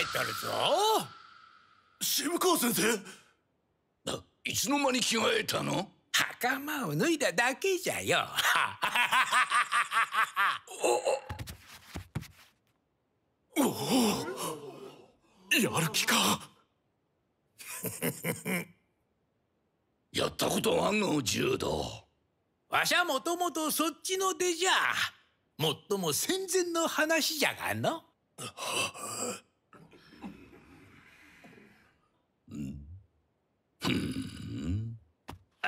えとるぞ。渋川先生？いつの間に着替えたの？袴を脱いだだけじゃよ。おおやる気かやったことあんの柔道わしゃもともとそっちの出じゃもっとも戦前の話じゃがの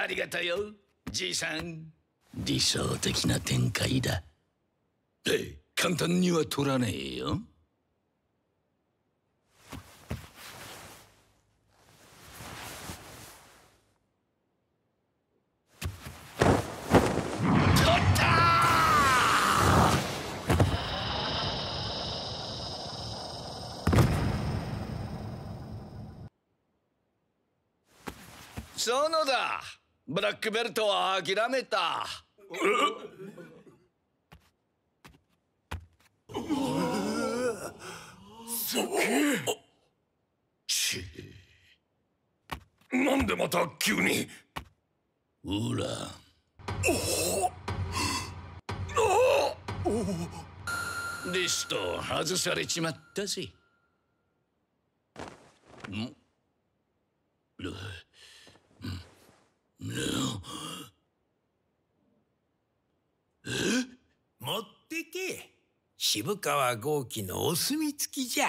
ありがとよ。じいさん。理想的な展開だ。ええ簡単には取らねえよ。そのだ。ブラックベルトは諦めた。すげえ。ちなんでまた急に。ほらリスト外されちまったぜ。んる持ってけ渋川豪輝のお墨付きじゃ。